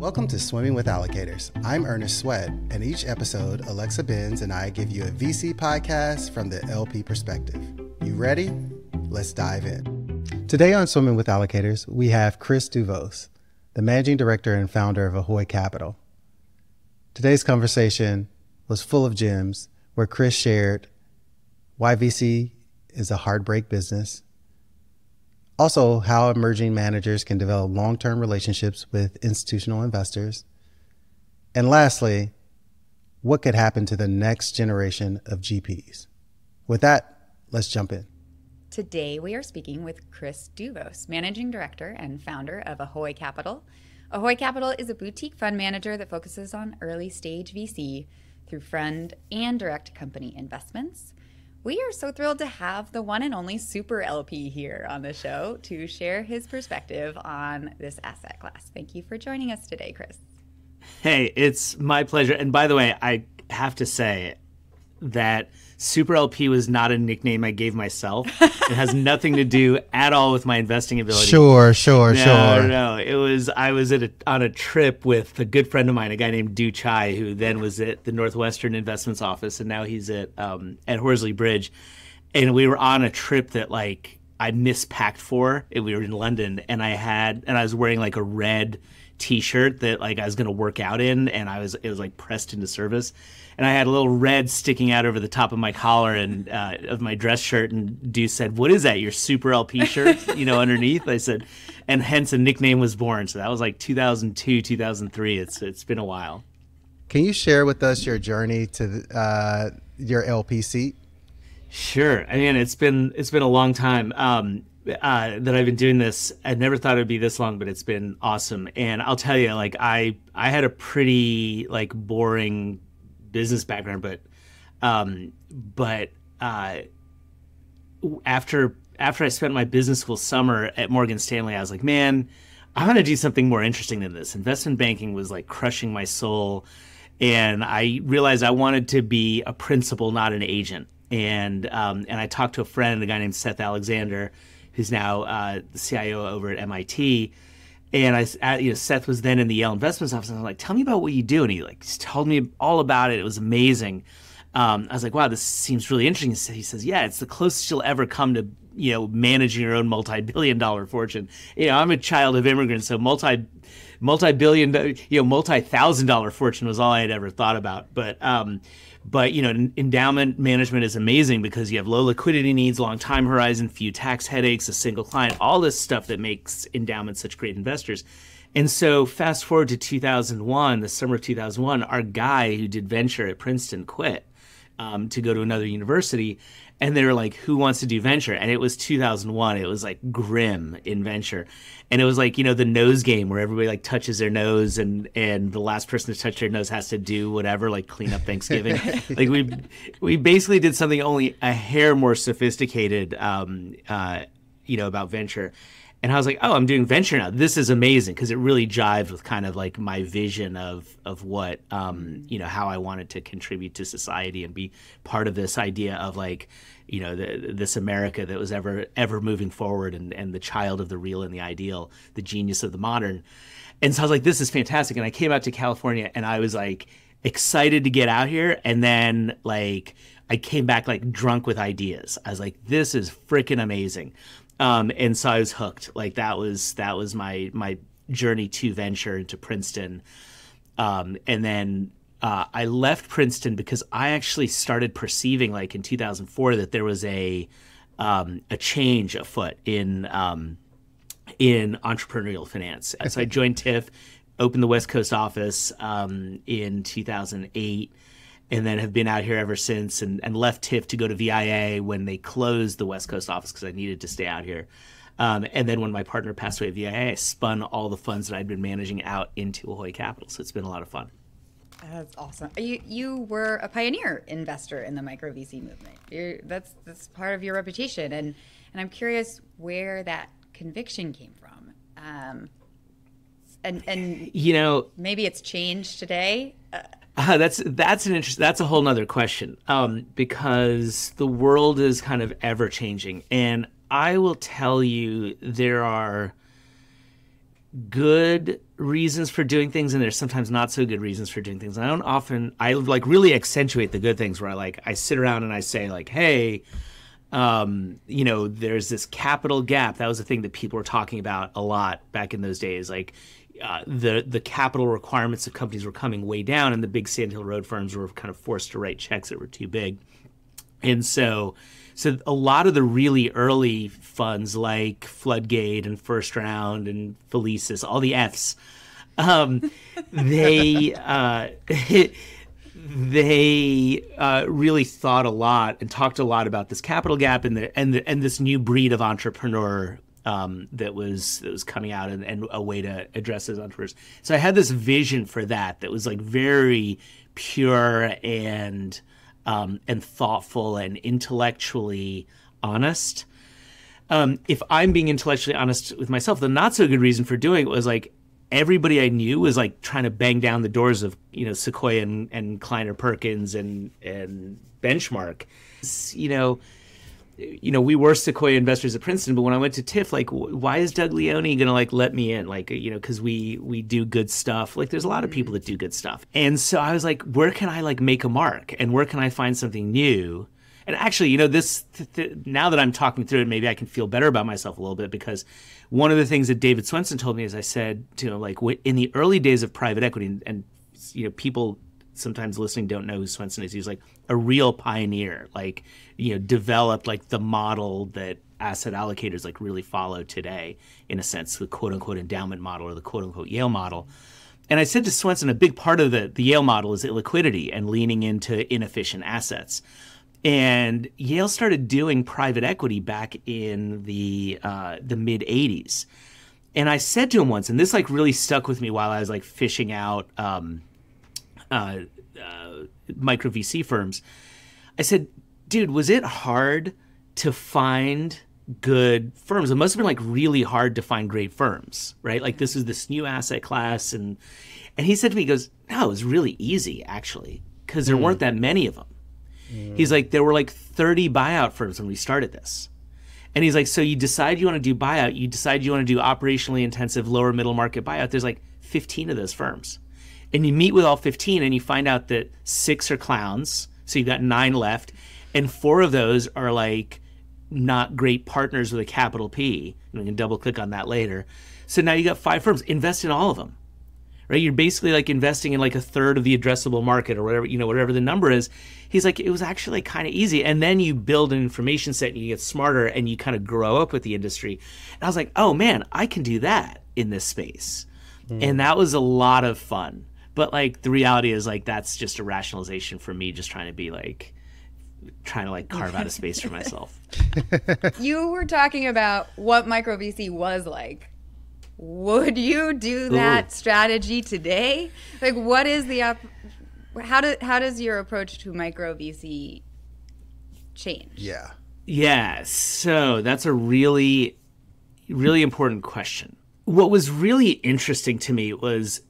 Welcome to Swimming with Allocators. I'm Earnest Sweat, and each episode, Alexa Benz and I give you a VC podcast from the LP perspective. You ready? Let's dive in. Today on Swimming with Allocators, we have Chris Douvos, the managing director and founder of Ahoy Capital. Today's conversation was full of gems where Chris shared why VC is a heartbreak business, also, how emerging managers can develop long term relationships with institutional investors. And lastly, what could happen to the next generation of GPs? With that, let's jump in. Today, we are speaking with Chris Douvos, Managing Director and founder of Ahoy Capital. Ahoy Capital is a boutique fund manager that focuses on early stage VC through fund and direct company investments. We are so thrilled to have the one and only Super LP here on the show to share his perspective on this asset class. Thank you for joining us today, Chris. Hey, it's my pleasure. And by the way, I have to say that Super LP was not a nickname I gave myself. it has nothing to do at all with my investing ability. Sure, sure, no, sure. No, it was I was at a, on a trip with a good friend of mine, a guy named Du Chai, who then was at the Northwestern Investments office, and now he's at um, at Horsley Bridge. And we were on a trip that like I mispacked for. We were in London, and I had and I was wearing like a red T-shirt that like I was gonna work out in, and I was it was like pressed into service and I had a little red sticking out over the top of my collar and uh, of my dress shirt. And Deuce said, "What is that? Your Super LP shirt?" you know, underneath. I said, and hence a nickname was born. So that was like 2002, 2003. It's it's been a while. Can you share with us your journey to uh, your LP seat? Sure. I mean, it's been it's been a long time. Um, uh, that I've been doing this. I never thought it'd be this long, but it's been awesome. And I'll tell you, like I I had a pretty like boring business background, but um, but uh, after after I spent my business school summer at Morgan Stanley, I was like, man, I want to do something more interesting than this. Investment banking was like crushing my soul, and I realized I wanted to be a principal, not an agent. And um, and I talked to a friend, a guy named Seth Alexander, who's now uh, the CIO over at MIT and I, you know, Seth was then in the Yale Investments office. And I was like, "Tell me about what you do." And he like told me all about it. It was amazing. Um, I was like, "Wow, this seems really interesting." He says, "Yeah, it's the closest you'll ever come to you know managing your own multi-billion-dollar fortune." You know, I'm a child of immigrants, so multi multi-billion, you know, multi-thousand-dollar fortune was all I had ever thought about. But um, but you know, endowment management is amazing because you have low liquidity needs, long time horizon, few tax headaches, a single client, all this stuff that makes endowments such great investors. And so, fast forward to 2001, the summer of 2001, our guy who did venture at Princeton quit um, to go to another university and they were like, "Who wants to do venture?" And it was 2001. It was like grim in venture, and it was like you know the nose game where everybody like touches their nose, and and the last person to touch their nose has to do whatever, like clean up Thanksgiving. like we we basically did something only a hair more sophisticated, um, uh, you know, about venture. And I was like, oh, I'm doing venture now. This is amazing because it really jived with kind of like my vision of of what um, you know how I wanted to contribute to society and be part of this idea of like you know the, this America that was ever ever moving forward and and the child of the real and the ideal, the genius of the modern. And so I was like, this is fantastic. And I came out to California and I was like excited to get out here. And then like I came back like drunk with ideas. I was like, this is freaking amazing. Um, and so I was hooked. Like that was that was my my journey to venture into Princeton. Um, and then uh, I left Princeton because I actually started perceiving, like in 2004, that there was a um, a change afoot in um, in entrepreneurial finance. so I joined TIFF, opened the West Coast office um, in 2008 and then have been out here ever since and, and left TIFF to go to VIA when they closed the West Coast office because I needed to stay out here. Um, and then when my partner passed away at VIA, I spun all the funds that I'd been managing out into Ahoy Capital. So it's been a lot of fun. That's awesome. You you were a pioneer investor in the micro VC movement. You're, that's that's part of your reputation, and and I'm curious where that conviction came from. Um, and and you know maybe it's changed today. Uh, uh, that's that's an interest. That's a whole nother question. Um, because the world is kind of ever changing, and I will tell you there are good reasons for doing things and there's sometimes not so good reasons for doing things. And I don't often I like really accentuate the good things where I like I sit around and I say like, "Hey, um, you know, there's this capital gap. That was a thing that people were talking about a lot back in those days. Like uh, the the capital requirements of companies were coming way down, and the big Sand Hill Road firms were kind of forced to write checks that were too big. And so, so a lot of the really early funds like Floodgate and First Round and Felicis, all the Fs, um, they uh, they uh, really thought a lot and talked a lot about this capital gap and the and the, and this new breed of entrepreneur um, that was that was coming out and, and a way to address those entrepreneurs. So I had this vision for that that was like very pure and um, and thoughtful and intellectually honest. Um, if I'm being intellectually honest with myself, the not so good reason for doing it was like everybody I knew was like trying to bang down the doors of you know Sequoia and, and Kleiner Perkins and and Benchmark. You know, you know, we were Sequoia investors at Princeton, but when I went to TIFF, like, why is Doug Leone gonna like let me in? Like, you know, because we we do good stuff. Like, there's a lot of people that do good stuff, and so I was like, where can I like make a mark, and where can I find something new? And actually, you know, this th- th- now that I'm talking through it, maybe I can feel better about myself a little bit because one of the things that David Swensen told me is I said to him, like, in the early days of private equity, and, and you know, people sometimes listening don't know who Swensen is. He's like a real pioneer, like you know, developed like the model that asset allocators like really follow today, in a sense, the quote unquote endowment model or the quote unquote Yale model. And I said to Swensen, a big part of the, the Yale model is illiquidity and leaning into inefficient assets. And Yale started doing private equity back in the uh, the mid '80s. And I said to him once, and this like really stuck with me while I was like fishing out um, uh, uh, micro VC firms. I said, dude, was it hard to find good firms? It must have been like really hard to find great firms, right? Like this is this new asset class, and and he said to me, he goes, no, it was really easy actually because there mm. weren't that many of them. Mm. He's like, there were like 30 buyout firms when we started this. And he's like, so you decide you want to do buyout, you decide you want to do operationally intensive lower middle market buyout. There's like 15 of those firms and you meet with all 15 and you find out that six are clowns so you've got nine left and four of those are like not great partners with a capital p. And we can double click on that later. So now you got five firms. Invest in all of them. Right? You're basically like investing in like a third of the addressable market or whatever you know whatever the number is. He's like it was actually kind of easy. And then you build an information set and you get smarter and you kind of grow up with the industry. And i was like oh man i can do that in this space. Mm. and that was a lot of fun but like the reality is like that's just a rationalization for me just trying to be like trying to like carve out a space for myself. you were talking about what micro VC was like. Would you do that Ooh. strategy today? Like what is the up how do how does your approach to micro VC change? Yeah. Yeah, so that's a really really important question. What was really interesting to me was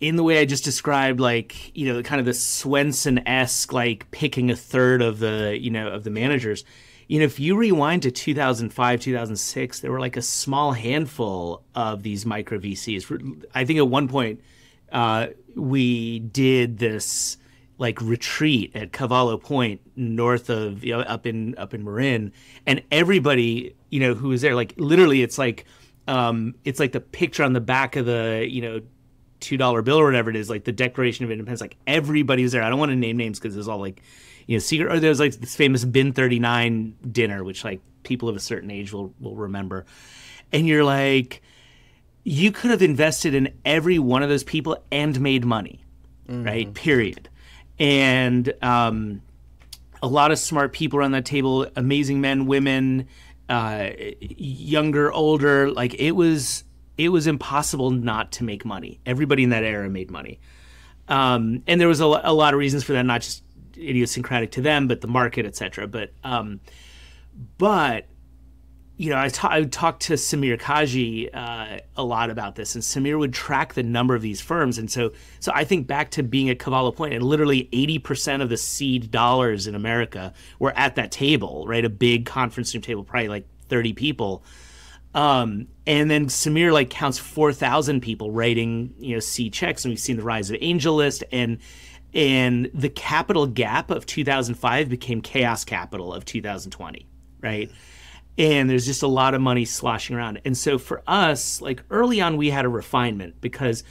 in the way I just described, like you know, kind of the Swensen esque, like picking a third of the you know of the managers. You know, if you rewind to 2005, 2006, there were like a small handful of these micro VCs. I think at one point uh, we did this like retreat at Cavallo Point, north of you know up in up in Marin, and everybody you know who was there, like literally, it's like um, it's like the picture on the back of the you know two dollar bill or whatever it is, like the Declaration of Independence, like everybody was there. I don't want to name names because it's all like, you know, secret. Or there's like this famous Bin thirty nine dinner, which like people of a certain age will will remember, and you're like, you could have invested in every one of those people and made money, mm-hmm. right? Period. And um, a lot of smart people around that table, amazing men, women, uh, younger, older. Like it was it was impossible not to make money. Everybody in that era made money. Um, and there was a, a, lot of reasons for that, not just idiosyncratic to them, but the market, etc. But um, but you know, I, ta- I talked to Samir Kaji uh, a lot about this, and Samir would track the number of these firms, and so so I think back to being at Cavallo Point, and literally eighty percent of the seed dollars in America were at that table, right? A big conference room table, probably like thirty people Um, and then Samir like counts 4,000 people writing, you know, C checks. And we've seen the rise of AngelList and, and the capital gap of 2005 became chaos capital of 2020. Right. And there's just a lot of money sloshing around. And so for us, like early on, we had a refinement because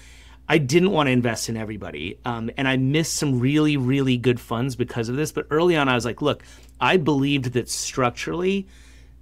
I didn't want to invest in everybody. Um, and I missed some really, really good funds because of this. But early on, I was like, look, I believed that structurally,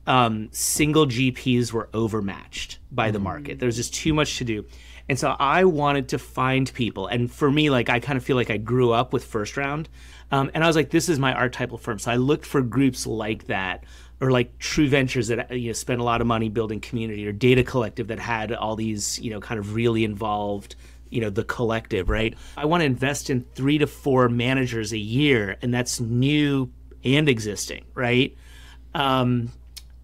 um, single GPs were overmatched by the market. There's just too much to do. And so I wanted to find people. And for me, like, I kind of feel like I grew up with first round. Um, and I was like, this is my archetypal firm. So I looked for groups like that or like true ventures that you know spend a lot of money building community or data collective that had all these you know kind of really involved you know the collective right i want to invest in three to four managers a year and that's new and existing right um,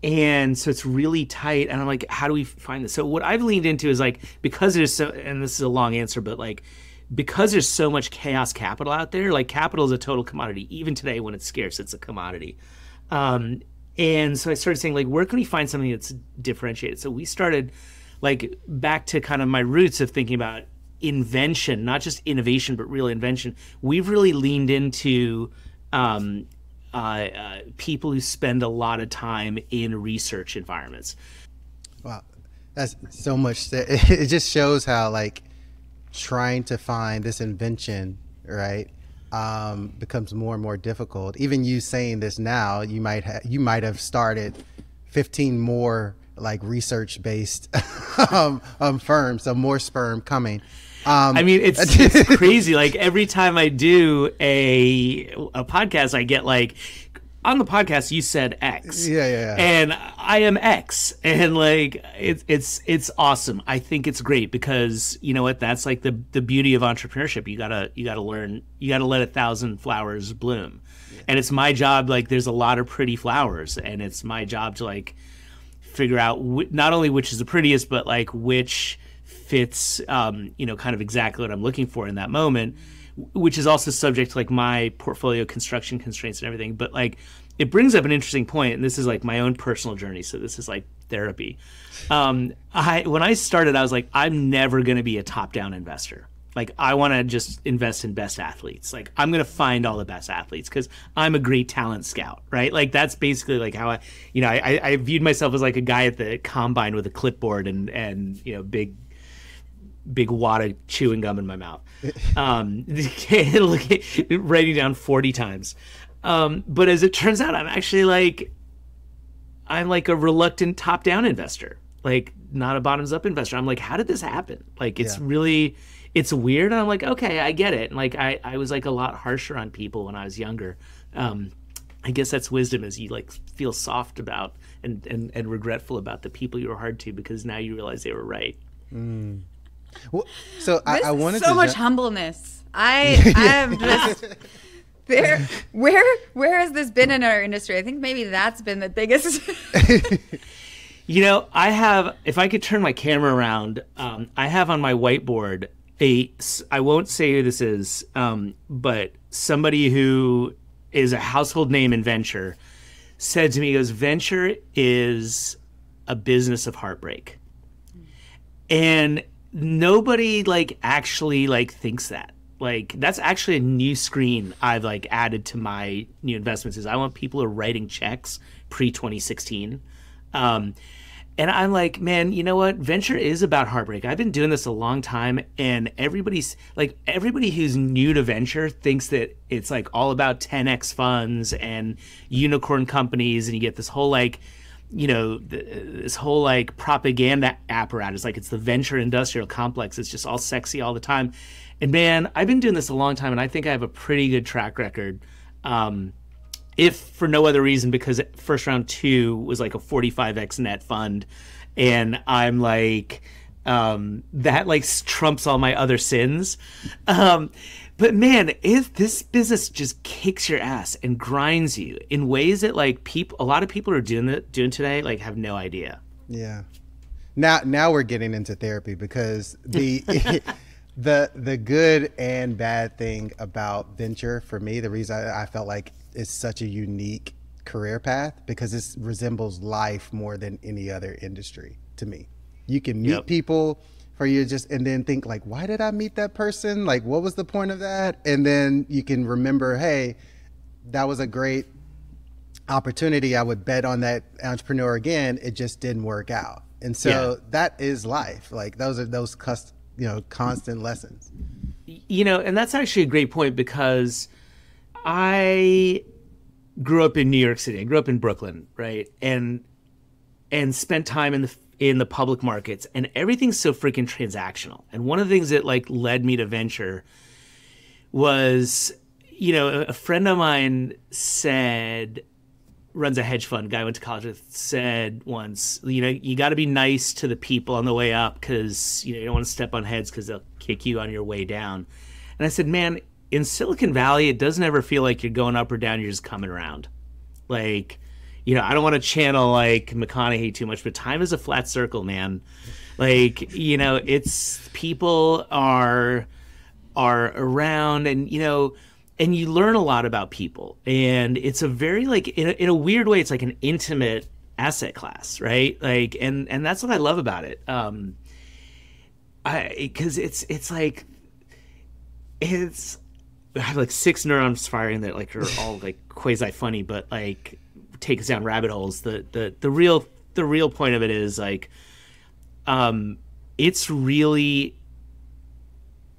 and so it's really tight and i'm like how do we find this so what i've leaned into is like because there's so and this is a long answer but like because there's so much chaos capital out there like capital is a total commodity even today when it's scarce it's a commodity um, and so I started saying, like, where can we find something that's differentiated? So we started, like, back to kind of my roots of thinking about invention, not just innovation, but real invention. We've really leaned into um, uh, uh, people who spend a lot of time in research environments. Wow, that's so much. It just shows how, like, trying to find this invention, right? um, becomes more and more difficult. Even you saying this now, you might ha- you might have started 15 more like research based um, um, firms, so more sperm coming. Um, I mean, it's, it's crazy. Like every time I do a a podcast, I get like on the podcast you said X. Yeah, yeah, yeah. And I am X. And like it's it's it's awesome. I think it's great because you know what? That's like the the beauty of entrepreneurship. You gotta you gotta learn you gotta let a thousand flowers bloom. Yeah. And it's my job, like there's a lot of pretty flowers, and it's my job to like figure out wh- not only which is the prettiest, but like which fits um, you know, kind of exactly what I'm looking for in that moment which is also subject to like my portfolio construction constraints and everything. But like it brings up an interesting point, and this is like my own personal journey. So this is like therapy. Um, I when I started, I was like, I'm never going to be a top-down investor. Like I want to just invest in best athletes. Like I'm going to find all the best athletes because I'm a great talent scout, right? Like that's basically like how I, you know, I, I viewed myself as like a guy at the combine with a clipboard and and you know big big wad of chewing gum in my mouth, um, writing down 40 times. Um, but as it turns out, I'm actually like, I'm like a reluctant top down investor, like not a bottoms up investor. I'm like, how did this happen? Like, it's yeah. really, it's weird. And I'm like, okay, I get it. And like, I, I was like a lot harsher on people when I was younger. Um, I guess that's wisdom is you like feel soft about and, and, and regretful about the people you were hard to because now you realize they were right. Mm. Well, so I, I, wanted so much ju- humbleness. I I am just there. Where where has this been in our industry? I think maybe that's been the biggest. you know, I have. If I could turn my camera around, um, I have on my whiteboard a. I won't say who this is, um, but somebody who is a household name in venture said to me, "He goes, venture is a business of heartbreak." And nobody like actually like thinks that like that's actually a new screen I've like added to my new investments is I want people who are writing checks pre 2016. Um, and I'm like, man, you know what? Venture is about heartbreak. I've been doing this a long time, and everybody's like, everybody who's new to venture thinks that it's like all about 10x funds and unicorn companies, and you get this whole like you know this whole like propaganda apparatus like it's the venture industrial complex it's just all sexy all the time. And man i've been doing this a long time and i think i have a pretty good track record um, if for no other reason because first round two was like a 45x net fund and i'm like um, that like trumps all my other sins. Um, but man, if this business just kicks your ass and grinds you in ways that like people, a lot of people are doing it doing today, like have no idea. Yeah. Now, now we're getting into therapy because the the the good and bad thing about venture for me, the reason I, I felt like it's such a unique career path because it resembles life more than any other industry to me. You can meet Yep. people for you just and then think like, why did I meet that person? Like, what was the point of that? And then you can remember, hey, that was a great opportunity. I would bet on that entrepreneur again. It just didn't work out. And so Yeah. that is life. Like those are those cus- you know constant lessons. you know, and that's actually a great point because I grew up in New York City. I grew up in Brooklyn, right? And and spent time in the in the public markets and everything's so freaking transactional. And one of the things that like led me to venture was you know, a- friend of mine said runs a hedge fund guy I went to college with said once you know you got to be nice to the people on the way up because you know you don't want to step on heads because they'll kick you on your way down and i said man in silicon valley it doesn't ever feel like you're going up or down you're just coming around like you know i don't want to channel like mcconaughey too much but time is a flat circle man. Like you know it's people are are around and you know and you learn a lot about people. And it's a very like in a, in a weird way it's like an intimate asset class right? Like and and that's what i love about it. Um i because it's it's like it's I have like six neurons firing that like are all like quasi funny, but like take us down rabbit holes. The the the real the real point of it is like, um, it's really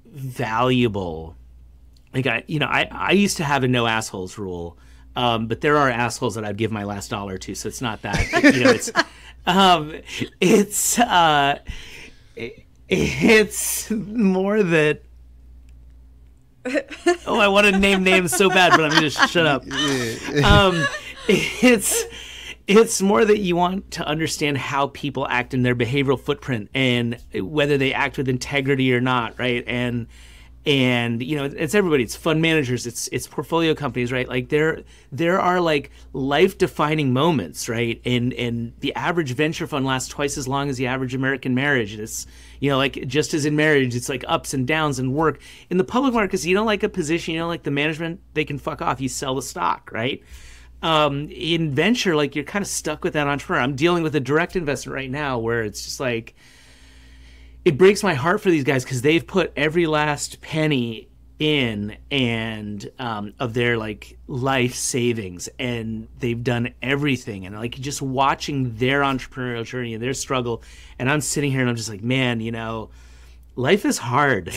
valuable. Like I, you know, I I used to have a no assholes rule, um, but there are assholes that I'd give my last dollar to, so it's not that. But, you know, it's um, it's uh, it- it's more that oh, I want to name names so bad, but I'm going to shut up. Um, it's it's more that you want to understand how people act in their behavioral footprint and whether they act with integrity or not, right? And and you know it's everybody. It's fund managers. It's it's portfolio companies right? Like there there are like life defining moments right? And and the average venture fund lasts twice as long as the average american marriage. It's you know like just as in marriage it's like ups and downs and work. In the public markets you don't like a position you don't like the management they can fuck off. You sell the stock right um, in venture, like you're kind of stuck with that entrepreneur. I'm dealing with a direct investment right now where it's just like it breaks my heart for these guys because they've put every last penny in and um, of their like life savings and they've done everything and like just watching their entrepreneurial journey and their struggle and i'm sitting here and i'm just like man you know life is hard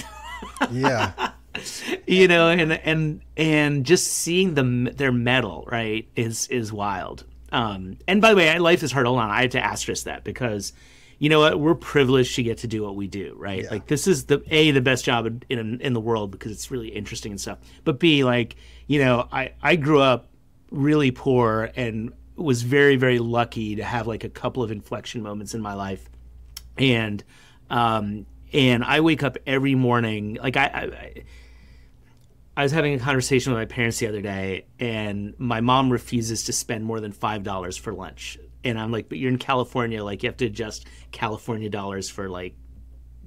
Yeah. you know and and and just seeing them their mettle right is is wild. Um and by the way life is hard. Hold on i have to asterisk that because you know what we're privileged to get to do what we do right? Yeah. like this is the a the best job in, in in the world because it's really interesting and stuff. But b like you know i i grew up really poor and was very very lucky to have like a couple of inflection moments in my life. And um and I wake up every morning like I, I I- I was having a conversation with my parents the other day, and my mom refuses to spend more than five dollars for lunch. And I'm like, but you're in California, like you have to adjust California dollars for like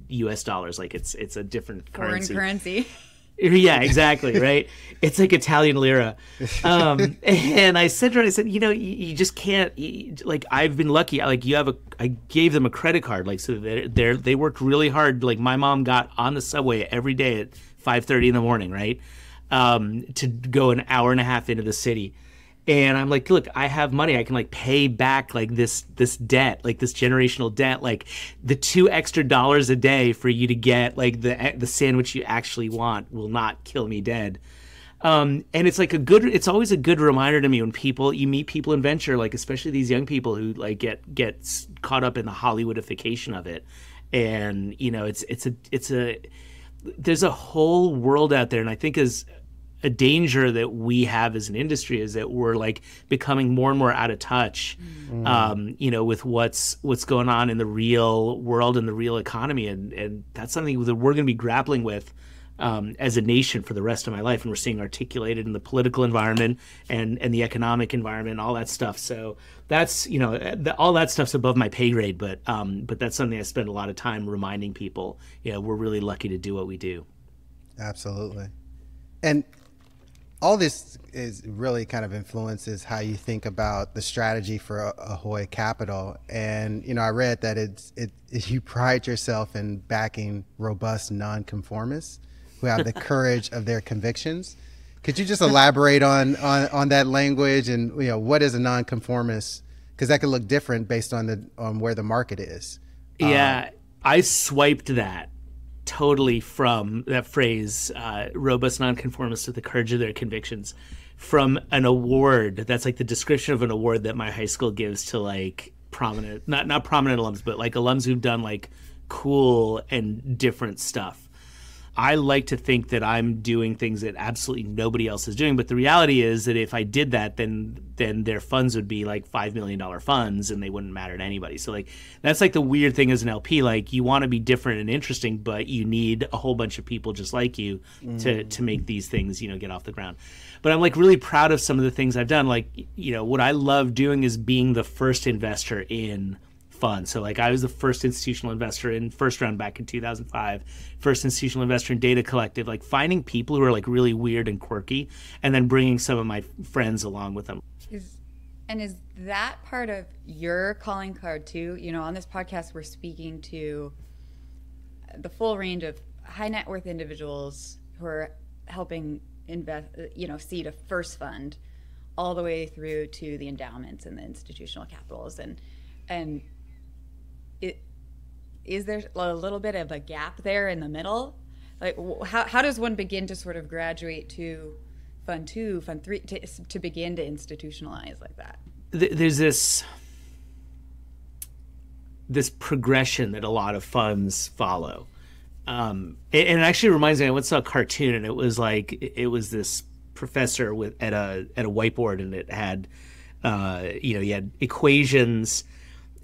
U.S. dollars, like it's it's a different Foreign currency. currency. Yeah, exactly. Right. it's like Italian lira. Um, and I said to her, I said, you know, you, you just can't. You, like I've been lucky. I, like you have a. I gave them a credit card. Like so, they they they worked really hard. Like my mom got on the subway every day at five thirty in the morning, right, um, to go an hour and a half into the city. And I'm like, look, I have money. I can like pay back like this this debt, like this generational debt, like the two extra dollars a day for you to get like the the sandwich you actually want will not kill me dead. Um, and it's like a good. It's always a good reminder to me when people you meet people in venture, like especially these young people who like get get caught up in the Hollywoodification of it, and you know it's it's a it's a there's a whole world out there, and I think as a danger that we have as an industry is that we're like becoming more and more out of touch um, you know with what's what's going on in the real world and the real economy. And and that's something that we're going to be grappling with um, as a nation for the rest of my life. And we're seeing articulated in the political environment and and the economic environment all that stuff. So that's you know the, all that stuff's above my pay grade but um but that's something i spend a lot of time reminding people you know we're really lucky to do what we do. Absolutely. And all this is really kind of influences how you think about the strategy for Ahoy Capital. And you know, I read that it's it, you pride yourself in backing robust nonconformists who have the courage of their convictions. Could you just elaborate on on, on that language and you know what is a nonconformist? Because that could look different based on the on where the market is. Yeah, um, I swiped that totally from that phrase, uh, robust nonconformists with the courage of their convictions, from an award. That's like the description of an award that my high school gives to like prominent, not not prominent alums, but like alums who've done like cool and different stuff. I like to think that I'm doing things that absolutely nobody else is doing. But the reality is that if I did that, then then their funds would be like five million dollar funds, and they wouldn't matter to anybody. So like that's like the weird thing as an LP. Like you want to be different and interesting, but you need a whole bunch of people just like you mm. to to make these things you know get off the ground. But I'm like really proud of some of the things I've done. Like you know what I love doing is being the first investor in fun. So like I was the first institutional investor in first round back in 2005, first institutional investor in Data Collective, like finding people who are like really weird and quirky and then bringing some of my friends along with them. Is and is that part of your calling card too? You know, on this podcast we're speaking to the full range of high net worth individuals who are helping invest, you know, seed a first fund all the way through to the endowments and the institutional capitals and and is there a little bit of a gap there in the middle? Like, how, how does one begin to sort of graduate to fund two, fund three, to, to begin to institutionalize like that? There's this this progression that a lot of funds follow. Um, and it actually reminds me, I once saw a cartoon and it was like, it was this professor with at a, at a whiteboard and it had, uh, you know, he had equations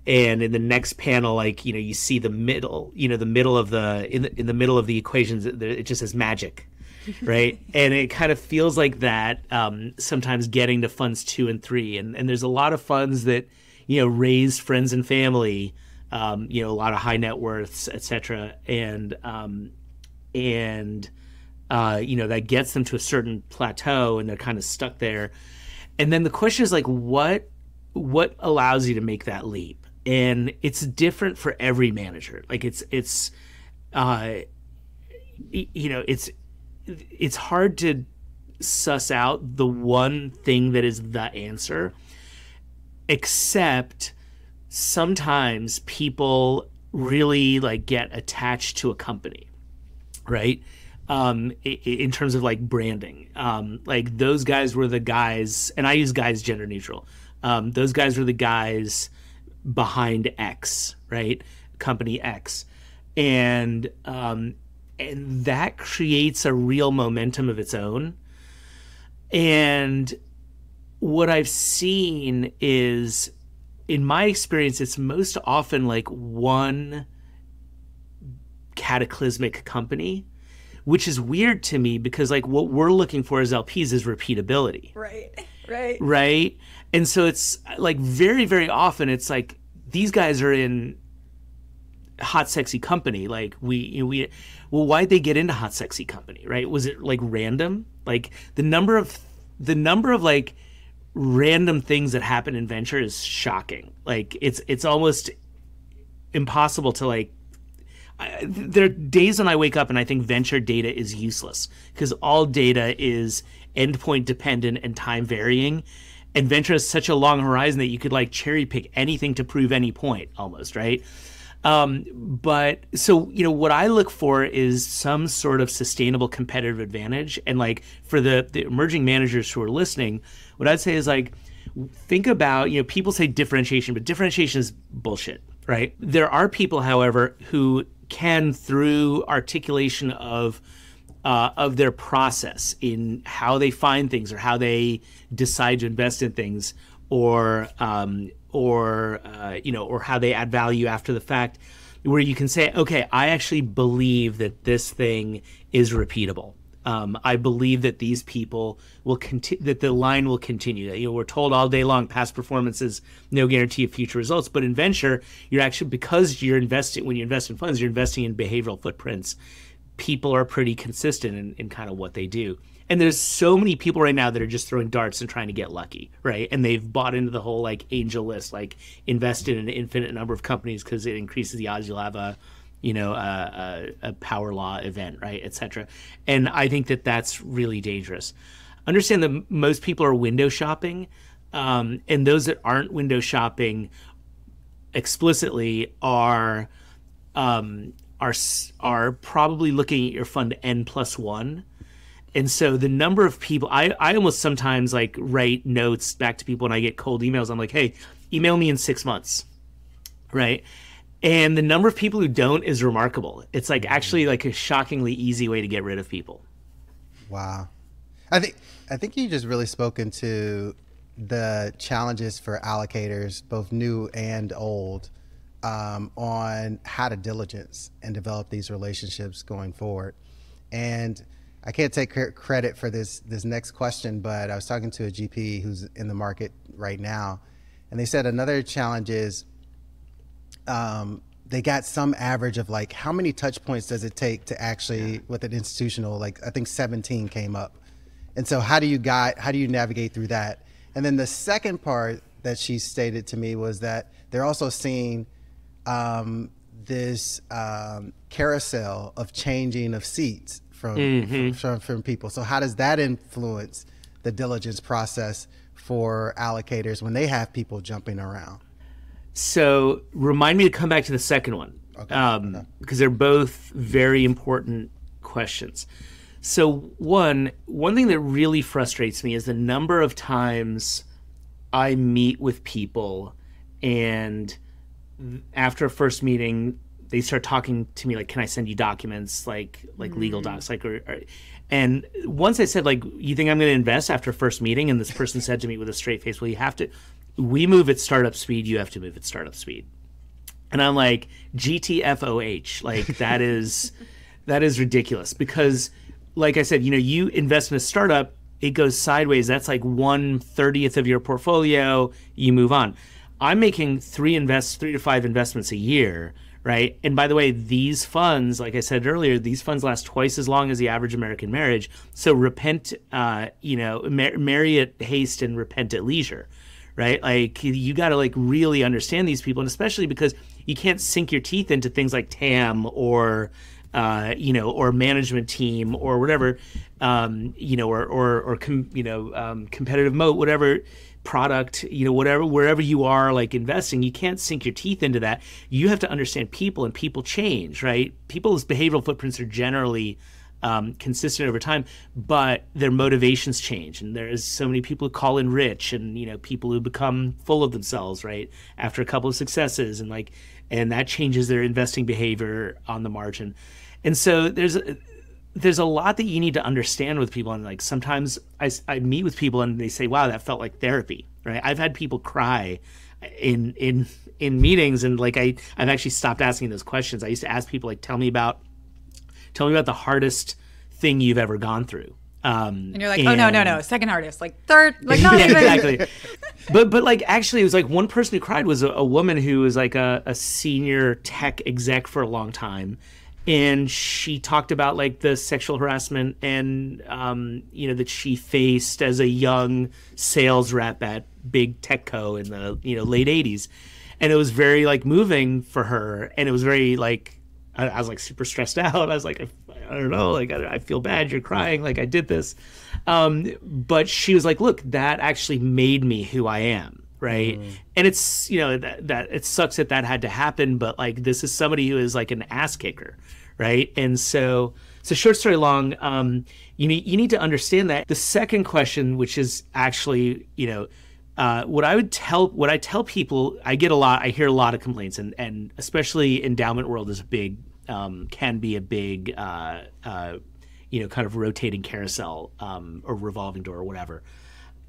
and in the next panel like you know you see the middle you know the middle of the in the, in the middle of the equations it just says magic right? And it kind of feels like that um, sometimes getting to funds two and three. And, and there's a lot of funds that you know raise friends and family um, you know a lot of high net worths etc and um, and uh, you know that gets them to a certain plateau and they're kind of stuck there. And then the question is like what what allows you to make that leap and it's different for every manager. Like it's it's uh you know, it's it's hard to suss out the one thing that is the answer except sometimes people really like get attached to a company right? Um, in terms of like branding. Um, like those guys were the guys and i use guys gender neutral. Um, those guys were the guys behind X, right? Company X, and um, and that creates a real momentum of its own. And what I've seen is, in my experience, it's most often like one cataclysmic company which is weird to me because like what we're looking for as LPs is repeatability. Right. Right. Right. And so it's like very, very often it's like these guys are in hot sexy company. Like we we well why'd they get into hot sexy company right? Was it like random? Like the number of the number of like random things that happen in venture is shocking. Like it's it's almost impossible to like I, there are days when I wake up and I think venture data is useless because all data is endpoint dependent and time varying and venture has such a long horizon that you could like cherry pick anything to prove any point almost right? Um, but so you know what i look for is some sort of sustainable competitive advantage. And like for the, the emerging managers who are listening what i'd say is like think about you know people say differentiation but differentiation is bullshit right? There are people however who can through articulation of uh, of their process in how they find things or how they decide to invest in things or um, or uh, you know or how they add value after the fact where you can say okay i actually believe that this thing is repeatable um, I believe that these people will continue, that the line will continue. You know, we're told all day long past performances, no guarantee of future results. But in venture, you're actually, because you're investing, when you invest in funds, you're investing in behavioral footprints people are pretty consistent in, in kind of what they do. and there's so many people right now that are just throwing darts and trying to get lucky, right? And they've bought into the whole like angel list, like invest in an infinite number of companies because it increases the odds you'll have a, you know, a, a, a power law event, right, etc. And I think that that's really dangerous. Understand that most people are window shopping, um, and those that aren't window shopping explicitly are um, are are probably looking at your fund n plus one. And so the number of people I, I almost sometimes like write notes back to people when i get cold emails. I'm like hey email me in six months right? And the number of people who don't is remarkable. It's like mm-hmm. actually like a shockingly easy way to get rid of people. Wow. I think i think you just really spoken to the challenges for allocators both new and old um, on how to diligence and develop these relationships going forward and I can't take credit for this this next question, but I was talking to a GP who's in the market right now, and they said another challenge is um, they got some average of like how many touch points does it take to actually yeah. with an institutional like I think 17 came up, and so how do you guide how do you navigate through that? And then the second part that she stated to me was that they're also seeing um, this um, carousel of changing of seats from, mm-hmm. from, from people. So how does that influence the diligence process for allocators when they have people jumping around? So remind me to come back to the second one okay. Um, okay. because they're both very important questions. So one one thing that really frustrates me is the number of times I meet with people and after a first meeting they start talking to me like, "Can I send you documents like like mm. legal docs?" Like, or, or, and once I said like, "You think I'm going to invest?" After first meeting, and this person said to me with a straight face, "Well, you have to. We move at startup speed. You have to move at startup speed." And I'm like, "GTFOH!" Like that is that is ridiculous because, like I said, you know, you invest in a startup, it goes sideways. That's like one thirtieth of your portfolio. You move on. I'm making three invest three to five investments a year right? And by the way, these funds, like I said earlier, these funds last twice as long as the average American marriage. So repent, uh, you know, mar- marry at haste and repent at leisure, right? Like you got to like really understand these people, and especially because you can't sink your teeth into things like TAM or. Uh, you know, or management team, or whatever, um, you know, or or, or com- you know, um, competitive moat, whatever product, you know, whatever, wherever you are like investing, you can't sink your teeth into that. You have to understand people and people change, right? People's behavioral footprints are generally um, consistent over time, but their motivations change. And there's so many people who call in rich and, you know, people who become full of themselves, right? After a couple of successes and like, and that changes their investing behavior on the margin. And so there's, there's a lot that you need to understand with people and like sometimes I, I meet with people and they say wow that felt like therapy right? I've had people cry in in in meetings and like i i've actually stopped asking those questions. I used to ask people like tell me about tell me about the hardest thing you've ever gone through um, and you're like, and, oh no, no, no, second hardest, like third, like not yeah, even. Exactly. but but like actually, it was like one person who cried was a, a woman who was like a, a, senior tech exec for a long time, and she talked about like the sexual harassment and um, you know that she faced as a young sales rep at big techco in the you know late 80s and it was very like moving for her. And it was very like i, I was like super stressed out. I was like i, I don't know. Like I, I, feel bad. You're crying. Like i did this. Um, but she was like look that actually made me who i am. Right? Mm. and it's you know that, that it sucks that that had to happen. But like this is somebody who is like an ass kicker right? And so so short story long um, you need you need to understand that. The second question which is actually you know uh, what I would tell what I tell people I get a lot I hear a lot of complaints and and especially endowment world is a big um, can be a big uh, uh, you know kind of rotating carousel um, or revolving door or whatever.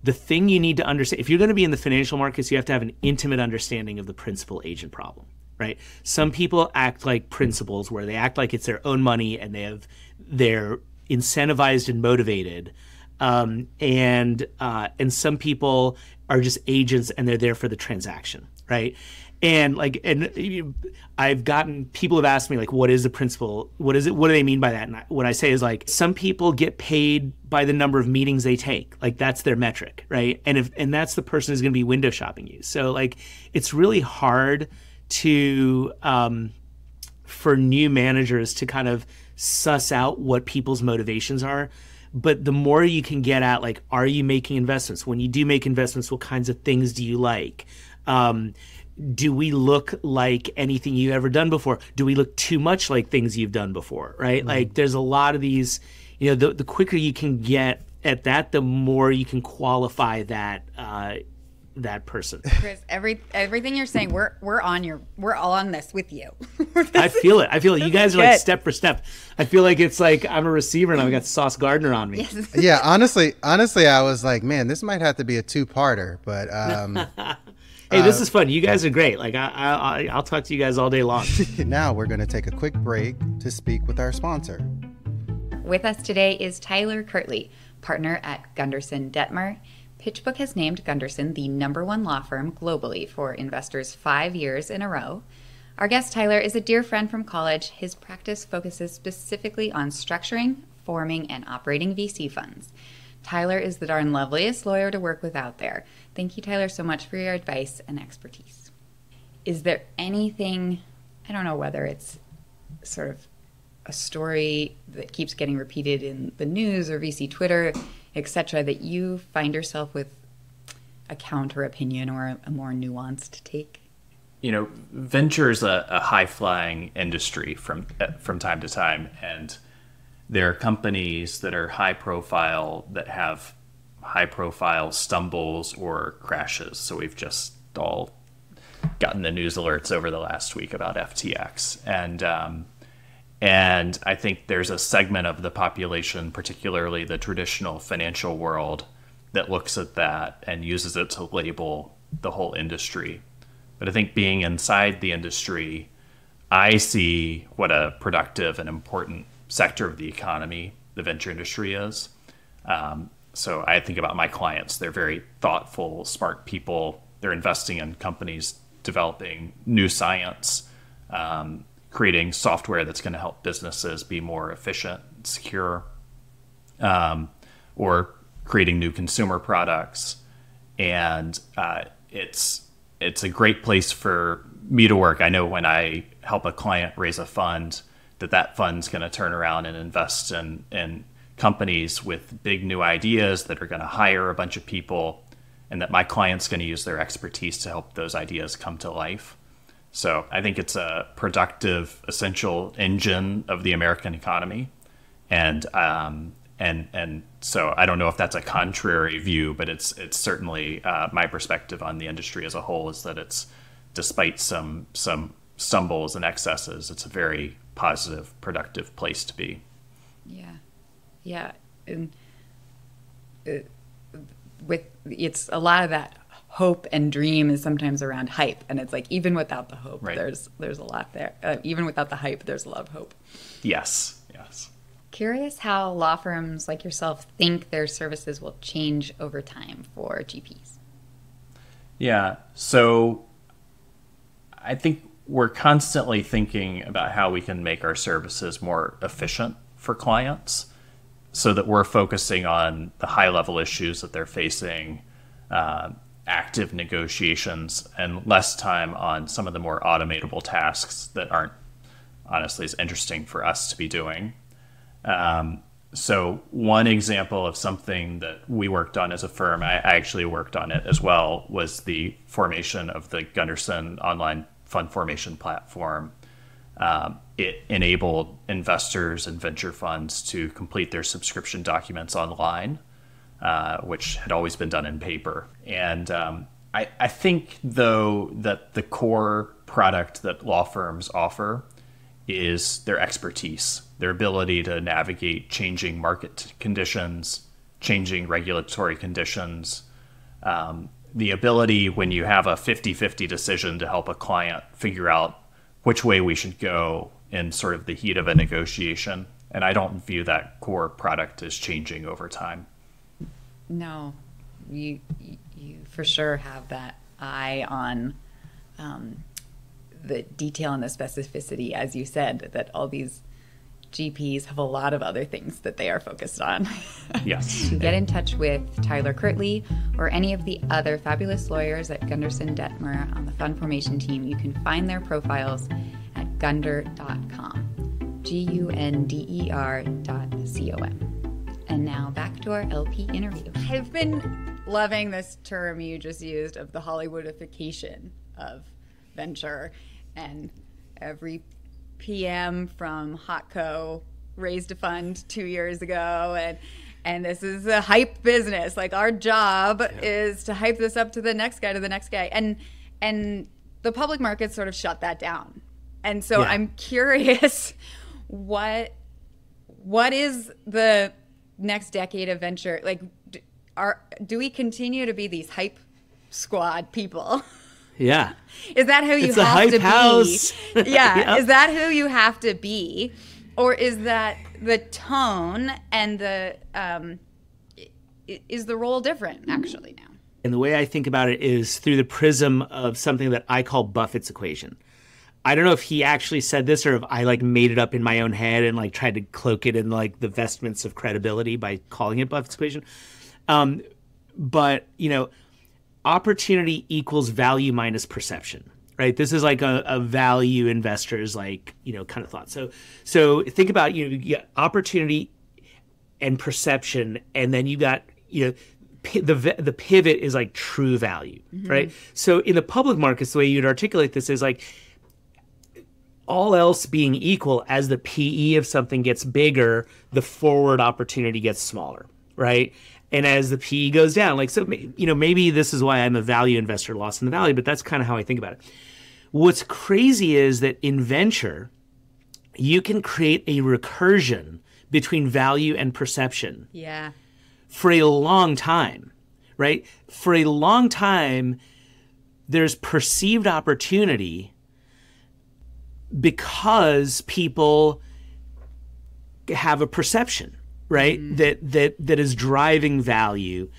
The thing you need to understand if you're going to be in the financial markets, you have to have an intimate understanding of the principal agent problem, right? Some people act like principals where they act like it's their own money and they have they're incentivized and motivated. Um, and uh, and some people are just agents and they're there for the transaction, right? and like and i've gotten people have asked me like what is the principle what is it what do they mean by that and I, what i say is like some people get paid by the number of meetings they take like that's their metric right and if and that's the person who's going to be window shopping you so like it's really hard to um for new managers to kind of suss out what people's motivations are. But the more you can get at like are you making investments? When you do make investments what kinds of things do you like? Um, do we look like anything you've ever done before? Do we look too much like things you've done before right? Mm-hmm. like there's a lot of these you know the, the quicker you can get at that the more you can qualify that uh, that person. Chris, every everything you're saying, we're we're on your we're all on this with you. I feel it. I feel it. You guys are like step for step. I feel like it's like I'm a receiver and I've got Sauce Gardner on me. Yes. yeah, honestly, honestly, I was like, man, this might have to be a two parter, but um Hey, this uh, is fun. You guys are great. Like I, I, I'll talk to you guys all day long. now we're going to take a quick break to speak with our sponsor. With us today is Tyler Kirtley, partner at Gunderson Dettmer PitchBook has named Gunderson the number one law firm globally for investors five years in a row. Our guest Tyler is a dear friend from college. His practice focuses specifically on structuring, forming, and operating VC funds. Tyler is the darn loveliest lawyer to work with out there. Thank you, Tyler, so much for your advice and expertise. Is there anything, I don't know whether it's sort of a story that keeps getting repeated in the news or VC Twitter etc., that you find yourself with a counter opinion or a more nuanced take? You know, venture is a, a high flying industry from from time to time, and there are companies that are high profile that have high profile stumbles or crashes. So we've just all gotten the news alerts over the last week about FTX, and um, and I think there's a segment of the population, particularly the traditional financial world, that looks at that and uses it to label the whole industry. But I think being inside the industry, I see what a productive and important sector of the economy the venture industry is. Um, so I think about my clients. They're very thoughtful, smart people. They're investing in companies developing new science. Um, creating software that's going to help businesses be more efficient, secure, um, or creating new consumer products. And uh, it's it's a great place for me to work. I know when I help a client raise a fund, that that fund's going to turn around and invest in in companies with big new ideas that are going to hire a bunch of people, and that my client's going to use their expertise to help those ideas come to life. So I think it's a productive, essential engine of the American economy, and um, and and so I don't know if that's a contrary view, but it's it's certainly uh, my perspective on the industry as a whole is that it's despite some some stumbles and excesses, it's a very positive, productive place to be. Yeah, yeah, and uh, with it's a lot of that hope and dream is sometimes around hype. And it's like even without the hope right. there's there's a lot there. Uh, even without the hype there's a lot of hope. Yes. Yes. Curious how law firms like yourself think their services will change over time for gps yeah. So i think we're constantly thinking about how we can make our services more efficient for clients so that we're focusing on the high level issues that they're facing uh, active negotiations and less time on some of the more automatable tasks that aren't honestly as interesting for us to be doing. Um, so one example of something that we worked on as a firm, I, actually worked on it as well, was the formation of the Gunderson online fund formation platform. Um, it enabled investors and venture funds to complete their subscription documents online uh, which had always been done in paper. And um, I, I think, though, that the core product that law firms offer is their expertise, their ability to navigate changing market conditions, changing regulatory conditions, um, the ability when you have a 50 50 decision to help a client figure out which way we should go in sort of the heat of a negotiation. And I don't view that core product as changing over time. No, you you for sure have that eye on um, the detail and the specificity, as you said, that all these GPs have a lot of other things that they are focused on. Yes. to get in touch with Tyler Kirtley or any of the other fabulous lawyers at Gunderson Dettmer on the fund formation team, you can find their profiles at gunder.com. G U N D E R dot C O M. And now back to our LP interview. I've been loving this term you just used of the Hollywoodification of venture and every PM from Hotco raised a fund two years ago and and this is a hype business. Like our job yeah. is to hype this up to the next guy to the next guy. And and the public markets sort of shut that down. And so yeah. I'm curious what what is the next decade of venture like are do we continue to be these hype squad people? Yeah. Is that who you it's have to house. be? Yeah. yep. Is that who you have to be? Or is that the tone and the um, is the role different actually now? And the way I think about it is through the prism of something that I call Buffett's equation. I don't know if he actually said this or if I like made it up in my own head and like tried to cloak it in like the vestments of credibility by calling it Buffett's equation. Um, but you know, opportunity equals value minus perception right this is like a, a, value investors like you know kind of thought so so think about you know you opportunity and perception and then you got you know the the pivot is like true value mm-hmm. right so in the public markets the way you'd articulate this is like all else being equal as the pe of something gets bigger the forward opportunity gets smaller right and as the PE goes down, like so, you know, maybe this is why I'm a value investor, lost in the value, but that's kind of how I think about it. What's crazy is that in venture, you can create a recursion between value and perception. Yeah. For a long time, right? For a long time, there's perceived opportunity because people have a perception right mm. that that that is driving value.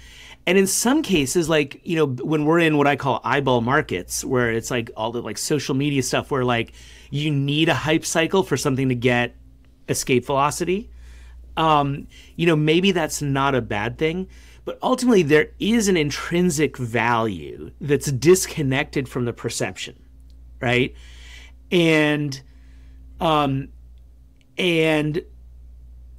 And in some cases like you know when we're in what i call eyeball markets where it's like all the like social media stuff where like you need a hype cycle for something to get escape velocity um you know maybe that's not a bad thing. But ultimately there is an intrinsic value that's disconnected from the perception right and um and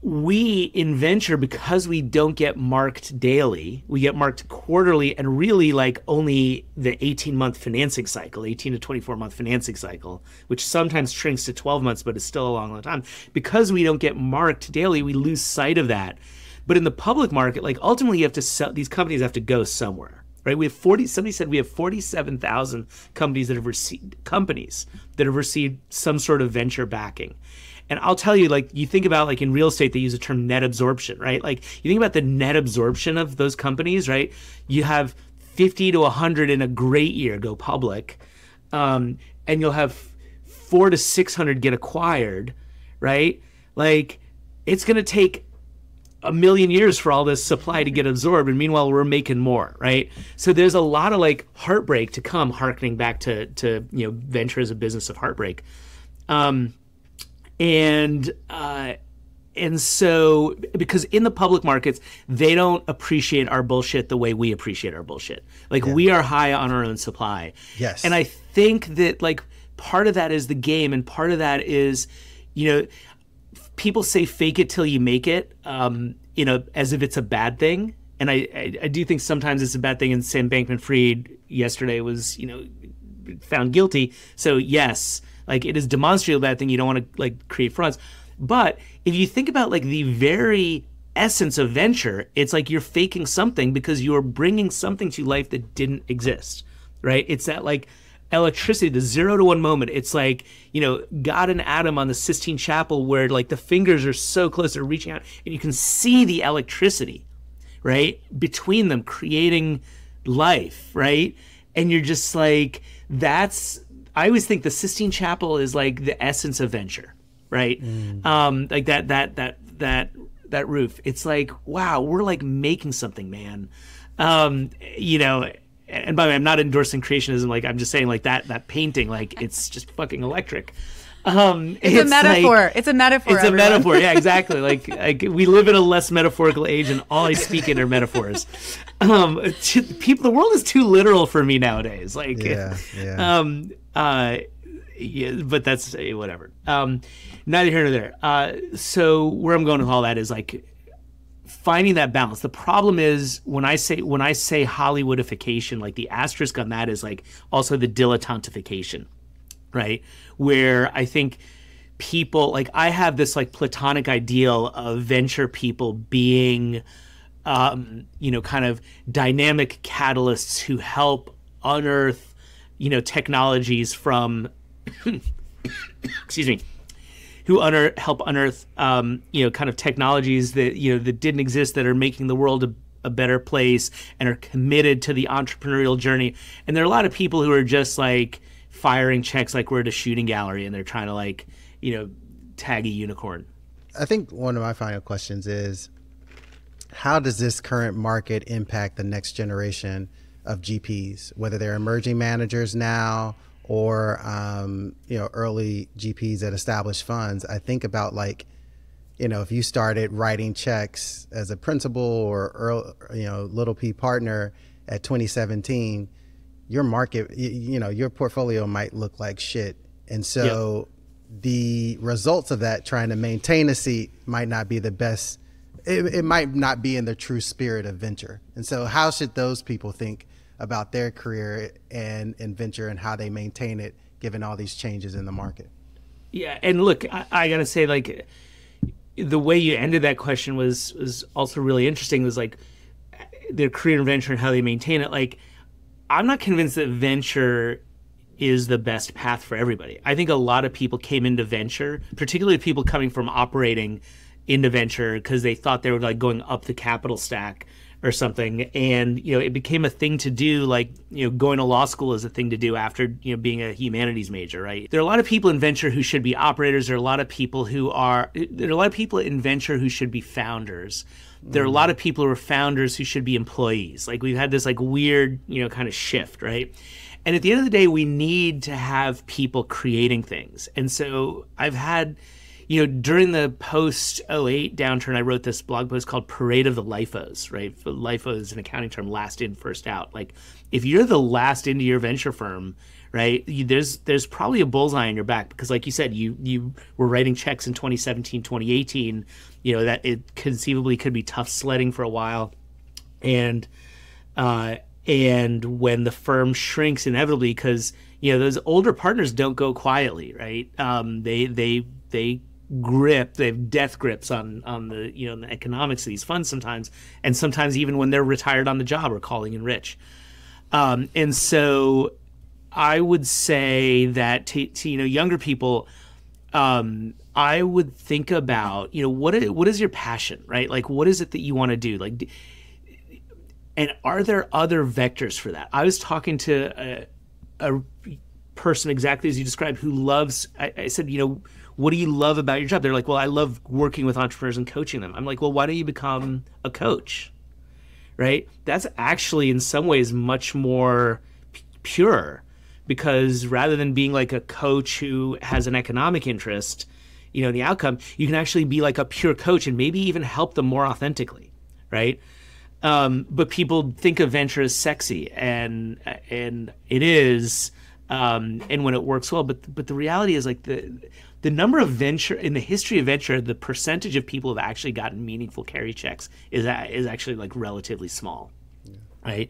we in venture because we don't get marked daily we get marked quarterly and really like only the 18 month financing cycle 18 to 24 month financing cycle which sometimes shrinks to 12 months but is still a long long time. Because we don't get marked daily we lose sight of that. But in the public market like ultimately you have to sell these companies have to go somewhere right we have 40 somebody said we have 47,000 companies that have received companies that have received some sort of venture backing and I'll tell you, like, you think about, like, in real estate, they use the term net absorption, right? Like, you think about the net absorption of those companies, right? You have 50 to 100 in a great year go public, um, and you'll have four to 600 get acquired, right? Like, it's going to take a million years for all this supply to get absorbed and meanwhile we're making more right? So there's a lot of like heartbreak to come harkening back to to you know venture as a business of heartbreak. Um and uh, and so because in the public markets they don't appreciate our bullshit the way we appreciate our bullshit. Like yeah. we are high on our own supply. Yes. And i think that like part of that is the game and part of that is you know people say fake it till you make it um, you know as if it's a bad thing and I, I, I do think sometimes it's a bad thing and sam bankman fried yesterday was you know found guilty so yes like it is demonstrably a bad thing. You don't want to like create frauds. But if you think about like the very essence of venture, it's like you're faking something because you're bringing something to life that didn't exist, right? It's that like electricity, the zero to one moment. It's like, you know, God and Adam on the Sistine Chapel where like the fingers are so close, they're reaching out and you can see the electricity, right? Between them creating life, right? And you're just like, that's I always think the Sistine Chapel is like the essence of venture, right? Mm. Um, like that that that that that roof. It's like wow, we're like making something, man. Um, you know, and by the way, I'm not endorsing creationism. Like I'm just saying, like that that painting, like it's just fucking electric. Um, it's, it's, a metaphor. Like, it's a metaphor. It's everyone. a metaphor. Yeah, exactly. like, like we live in a less metaphorical age, and all I speak in are metaphors. Um, to, people, the world is too literal for me nowadays. Like, yeah, yeah. Um, uh, yeah, but that's uh, whatever. Um, neither here nor there. Uh, so where I'm going with all that is like finding that balance. The problem is when I say when I say Hollywoodification, like the asterisk on that is like also the dilettantification, right? Where I think people like I have this like platonic ideal of venture people being um, you know, kind of dynamic catalysts who help unearth, you know, technologies from excuse me who help unearth, um, you know, kind of technologies that you know that didn't exist that are making the world a, a better place and are committed to the entrepreneurial journey. And there are a lot of people who are just like firing checks like we're at a shooting gallery and they're trying to like, you know, tag a unicorn. I think one of my final questions is how does this current market impact the next generation of GPs, whether they're emerging managers now or um, you know early GPs at established funds, I think about like you know if you started writing checks as a principal or early, you know little P partner at 2017, your market you, you know your portfolio might look like shit, and so yep. the results of that trying to maintain a seat might not be the best. It, it might not be in the true spirit of venture, and so how should those people think? About their career and, and venture and how they maintain it given all these changes in the market. Yeah, and look, I, I gotta say, like, the way you ended that question was was also really interesting. It was like their career and venture and how they maintain it. Like, I'm not convinced that venture is the best path for everybody. I think a lot of people came into venture, particularly people coming from operating into venture because they thought they were like going up the capital stack or something. And you know it became a thing to do like you know going to law school is a thing to do after you know being a humanities major right? There are a lot of people in venture who should be operators. There are a lot of people who are there are a lot of people in venture who should be founders. There are a mm. lot of people who are founders who should be employees. Like we've had this like weird you know kind of shift right? And at the end of the day we need to have people creating things. And so i've had you know, during the post 08 downturn, I wrote this blog post called Parade of the LIFOs, right? LIFO is an accounting term, last in, first out. Like, if you're the last into your venture firm, right, you, there's there's probably a bullseye on your back because, like you said, you you were writing checks in 2017, 2018. You know that it conceivably could be tough sledding for a while, and uh, and when the firm shrinks inevitably because you know those older partners don't go quietly, right? Um, they they they grip they have death grips on on the you know the economics of these funds sometimes and sometimes even when they're retired on the job or calling in rich. Um, and so i would say that to, to you know younger people um, i would think about you know what is, what is your passion right? Like what is it that you want to do? Like and are there other vectors for that? I was talking to a, a person exactly as you described who loves I, I said you know what do you love about your job? They're like, well, I love working with entrepreneurs and coaching them. I'm like, well, why don't you become a coach? Right? That's actually in some ways much more p- pure because rather than being like a coach who has an economic interest, you know, in the outcome, you can actually be like a pure coach and maybe even help them more authentically, right? Um, but people think of venture as sexy, and and it is, um, and when it works well. But but the reality is like the the number of venture in the history of venture, the percentage of people have actually gotten meaningful carry checks is is actually like relatively small, yeah. right?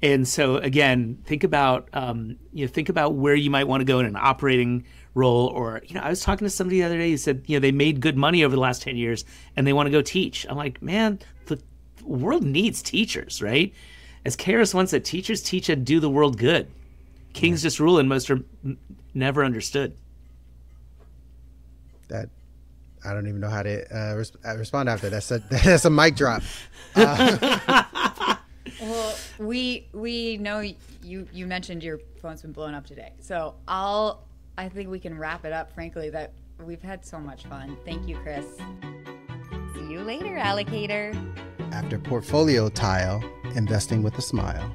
And so again, think about um, you know think about where you might want to go in an operating role, or you know, I was talking to somebody the other day who said you know they made good money over the last ten years and they want to go teach. I'm like, man, the world needs teachers, right? As KRS-One said, teachers teach and do the world good. Kings yeah. just rule, and most are never understood that I don't even know how to uh, res- uh, respond after. That's a that's a mic drop. Uh, well, we we know you you mentioned your phone's been blowing up today, so I'll I think we can wrap it up. Frankly, that we've had so much fun. Thank you, Chris. See you later, alligator. After portfolio tile, investing with a smile.